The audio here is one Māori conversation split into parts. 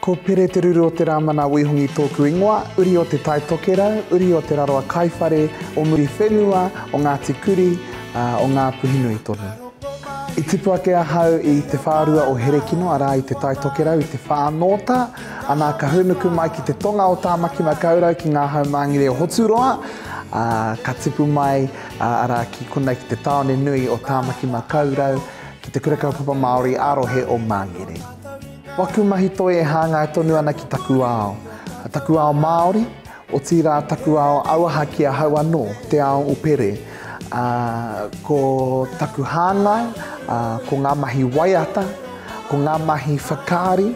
Ko Pere Te Ruru o Te Rāmana Wīhongi tōku ingoa, uri o Te Tai Tokerau, uri o Te Raroa Kaiwhare, o Muriwhenua, o Ngāti Kuri, ā, o Ngāpuhinui tonu. I tipu ake ahau i te whārua o Herekino, arā, i Te Tai Tokerau, i te whānōta, anā, ka hūnuku mai ki te tonga o Tāmaki-makau-rau ki ngā haumāngere o Hoturoa, ā, ka tipu mai, arā, ki konei ki te tāone nui o Tāmaki-makau-rau, ki te Kura Kaupapa Māori ā-rohe o Māngere. Waku mahi toi e hāngai tonu ana ki taku ao, taku ao Māori, otirā taku ao auaha ki ahau anō, te ao o Pere. Ā, ko taku hāngai, ā, ko ngā mahi waiata, ko ngā mahi whakaari,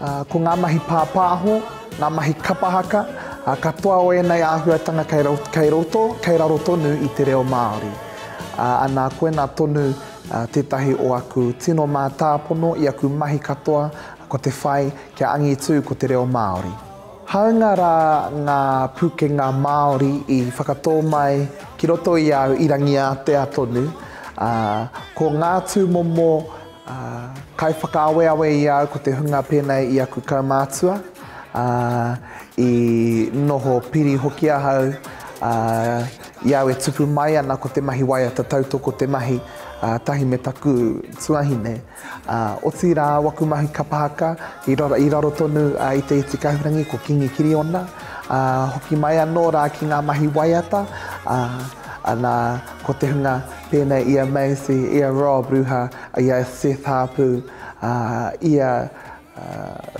ā, ko ngā mahi pāpāho, ngā mahi kapahaka, ā, katoa o ēnei āhuatanga kei, kei roto, kei raro tonu i te reo Māori. Ā, anā, koinā tonu. Tētahi o aku tino mātāpono i aku mahi katoa ko te whai kia angitū ko te reo Māori. Hāunga rā ngā pūkenga Māori i whakatō mai ki roto i au i Rangiātea tonu, ā, ko ngā tūmomo kaiwhakaaweawe i au ko te hunga pēnei i aku kaumātua, ā, i noho piri hoki ahau, ā, I au e tupu mai ana ko te mahi waiata tautoko te mahi, ā, tahi me taku tuahine, ā, otirā waku mahi kapa haka i raro, i raro tonu i te iti kahurangi ko Kingi Kiriona, ā, hoki mai anō rā ki ngā mahi waiata, ā, ana ko te hunga pēnei i a Maisie, i a Rob Ruha, i a Seth Haapu, ā, i a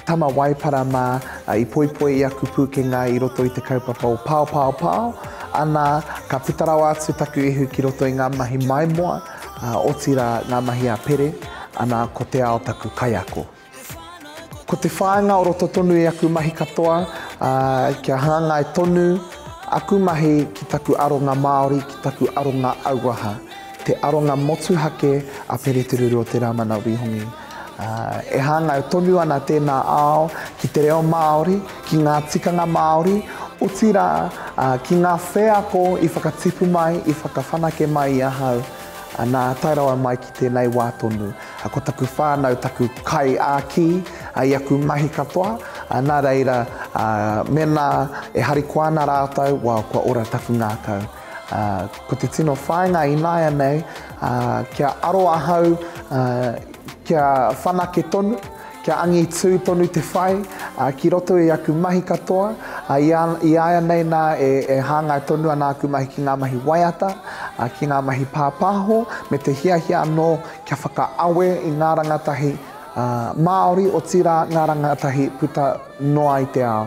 Tama Waipara mā, i poipoi i aku pūkenga i roto i te kaupapa o Pāopāopāo, ana, ka puta rawa atu taku ihu ki roto i ngā mahi maimoa, otirā, ngā mahi a Pere, ana, ko te ao taku kaiako. Ko te whāinga o roto tonu i aku mahi katoa, kia hāngai tonu aku mahi ki taku aronga Māori, ki taku aronga auaha, te aronga motuhake a Pere Te Ruru o Te Rāmana Wīhongi. E hāngai tonu ana tēnā ao ki te reo Māori, ki ngā tikanga Māori, otirā, ki ngā wheako i whakatipu mai, i whakawhanake mai i ahau, nā, tae rawa mai ki tēnei wā tonu. Ko taku whānau taku kai ā kī i aku mahi katoa, nā reira, mēnā e harikoa ana rātou, wao, kua ora taku ngākau. Ko te tino whāinga ināianei, kia aro ahau, kia whanake tonu, kia angitū tonu te whai ki roto i aku mahi katoa, i āianei nā e hāngai tonu ana aku mahi ki ngā mahi waiata, ki ngā mahi pāpāho, me te hiahia anō kia whakaawe i ngā rangatahi Māori, otirā ngā rangatahi puta noa i te ao.